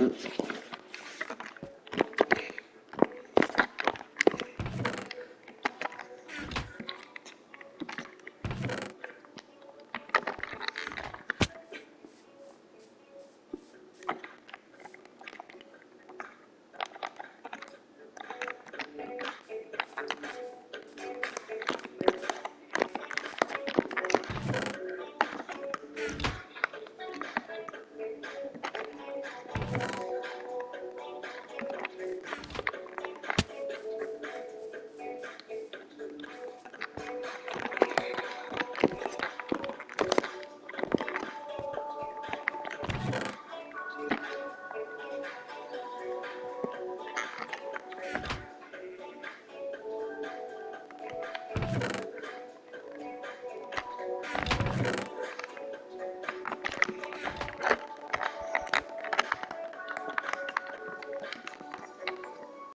Mm.